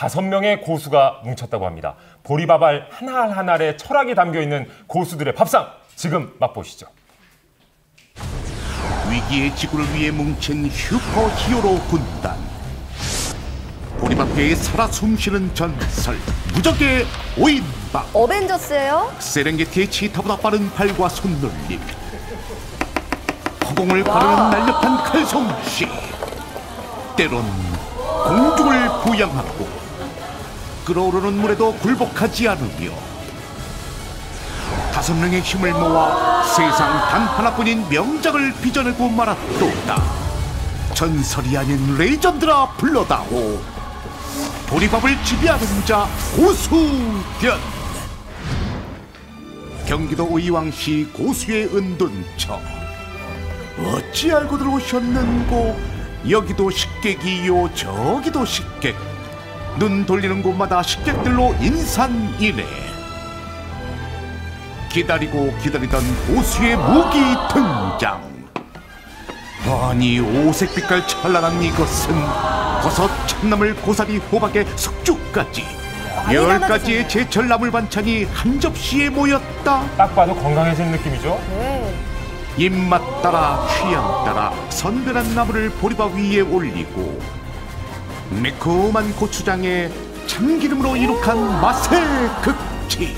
다섯 명의 고수가 뭉쳤다고 합니다. 보리밥알 하나알 하나알에 철학이 담겨 있는 고수들의 밥상 지금 맛보시죠. 위기의 지구를 위해 뭉친 슈퍼 히어로 군단 보리밥계에 살아 숨쉬는 전설 무적의 오인밥 어벤져스예요? 세렝게티의 치타보다 빠른 팔과 손놀림 허공을 가르는 날렵한 칼솜씨 때론 공중을 부양하고 끓어오르는 물에도 굴복하지 않으며 다섯 명의 힘을 모아 세상 단 하나뿐인 명작을 빚어내고 말았도다. 전설이 아닌 레전드라 불러다오. 보리밥을 지배하는 자 고수변. 경기도 의왕시 고수의 은둔처. 어찌 알고 들어오셨는고? 여기도 식객이요 저기도 식객 눈 돌리는 곳마다 식객들로 인산이네 기다리고 기다리던 고수의 무기 등장 아니 오색빛깔 찬란한 이것은 버섯, 참나물, 고사리, 호박에 숙주까지 열 가지의 제철 나물 반찬이 한 접시에 모였다 딱 봐도 건강해지는 느낌이죠. 네. 입맛 따라 취향 따라 선별한 나물을 보리밥 위에 올리고 매콤한 고추장에 참기름으로 이룩한 맛의 극치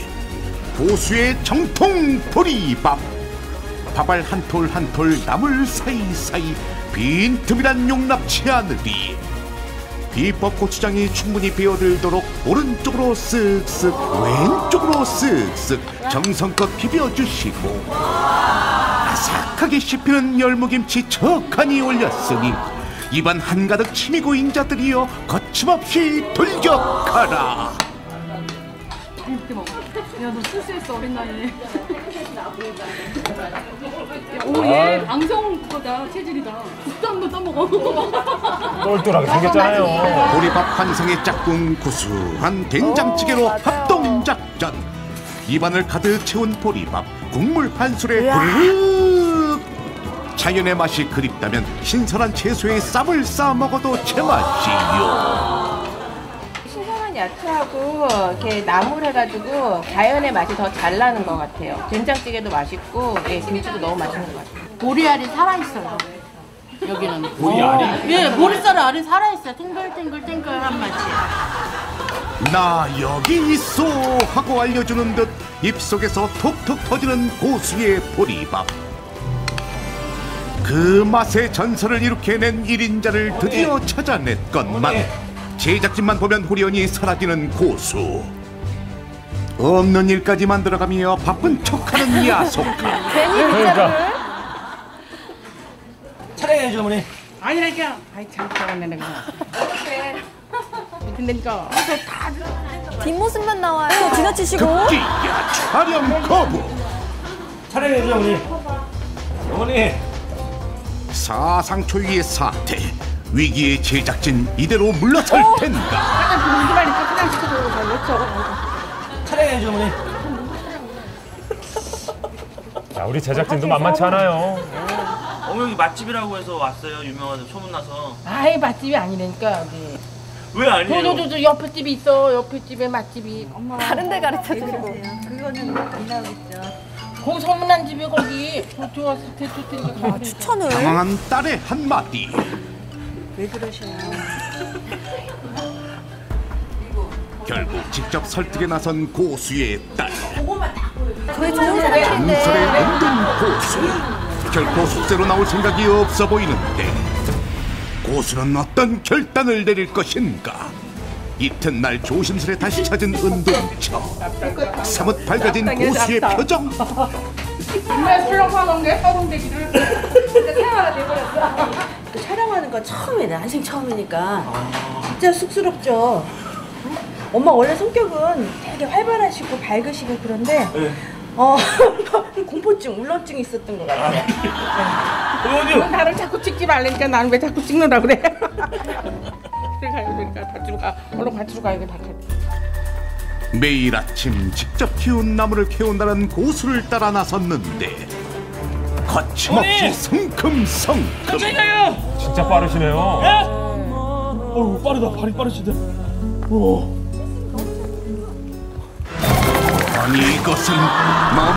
고수의 정통 보리밥. 밥알 한 톨 한 톨 나물 사이사이 빈틈이란 용납치 않으리. 비법 고추장이 충분히 배어들도록 오른쪽으로 쓱쓱 왼쪽으로 쓱쓱 정성껏 비벼주시고 아삭하게 씹히는 열무김치 척하니 올렸으니 입안 한가득 침이 고 인 자들이여 거침없이 돌격하라 이렇게 먹어. 야, 너 실수했어, 어린 나이에. 오, 얘 방송 그거다, 체질이다. 국도 한번 떠먹어. 똘똘하게 생겼잖아요. 보리밥 환상의 짝꿍 구수한 된장찌개로 합동작전 입안을 가득 채운 보리밥 국물 한 술에 부르륵 자연의 맛이 그립다면 신선한 채소에 쌈을 싸 먹어도 제맛이요 신선한 야채하고 이렇게 나물 해가지고 자연의 맛이 더 잘 나는 것 같아요. 된장찌개도 맛있고 예, 김치도 너무 맛있는 것 같아요. 보리알이 살아있어요. 여기는. 보리알이? 예, 보리쌀 알이 살아있어요. 탱글탱글탱글한 맛이. 나 여기 있어 하고 알려주는 듯 입속에서 톡톡 터지는 고수의 보리밥 그 맛의 전설을 일으켜낸 일인자를 드디어 찾아냈건만 제작진만 보면 후련히 사라지는 고수 없는 일까지 만들어가며 바쁜 척하는 야속함 괜히 빗자루를? 차례해야죠 어머니 아니라니까. 아이, 참, 잘하네, 내가. 근데니까. 뒷모습만 나와요. 지나치시고. 극기야 촬영 거부 차례해야죠 어머니 어머니 사상초유의 사태 위기의 제작진 이대로 물러설 텐가 공기 빨리 포장시켜줘. 잘 놓쳐. 차례해야죠 어머니 자, 우리 제작진도 만만치 않아요. 어머 여기 맛집이라고 해서 왔어요 유명한 소문나서 아이, 맛집이 아니라니까, 여기. 왜 아니에요? 저저저 옆에 집이 있어. 옆에 집에 맛집이. 엄마. 다른 데 가르쳐 주시고. 거 기 소문난 집이 거기. 저 좋았을 때 좋을 테니까. 추천을? 당황한 딸의 한마디 결국 직접 설득에 나선 고수의 딸 저희 좋은 사람인데. 전설의 은둔 고수 결코 숙제로 나올 생각이 없어 보이는데 고수는 어떤 결단을 내릴 것인가 이튿날 조심스레 다시 찾은 은둔처 사뭇 밝아진 고수의 표정. 정말 놓은 게 허공대기를. 촬영하는 건 처음이네. 난생 처음이니까. 진짜 쑥스럽죠. 엄마 원래 성격은 되게 활발하시고 밝으시고 그런데 어 공포증 울렁증이 있었던 것 같아요. 어머니. 나를 자꾸 찍지 말라니까 나는 왜 자꾸 찍는다 그래? 그래 가야 되니까 밭으로 가. 얼른 밭으로 가야 돼 밭에. 매일 아침 직접 키운 나무를 캐온다는 고수를 따라 나섰는데 거침없이 성큼성큼 진짜 빠르시네요. 어우 빠르다 발이 빠르시다 아니 이것은 마